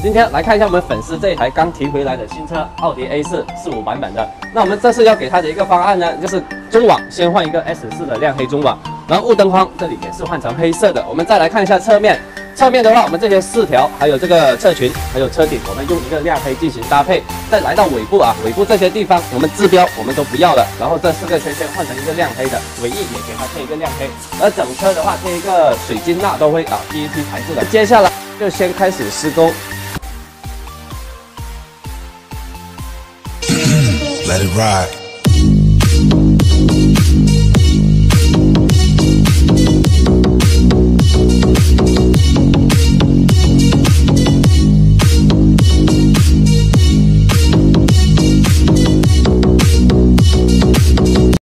今天来看一下我们粉丝这一台刚提回来的新车，奥迪 A4 四五版本的。那我们这次要给它的一个方案呢，就是中网先换一个 S 四的亮黑中网，然后雾灯框这里也是换成黑色的。我们再来看一下侧面，侧面的话，我们这些饰条，还有这个侧裙，还有车顶，我们用一个亮黑进行搭配。再来到尾部啊，尾部这些地方，我们字标我们都不要了，然后这四个圈圈换成一个亮黑的，尾翼也给它贴一个亮黑。而整车的话，贴一个水晶蜡都会啊 PET 材质的。接下来就先开始施工。Let it ride.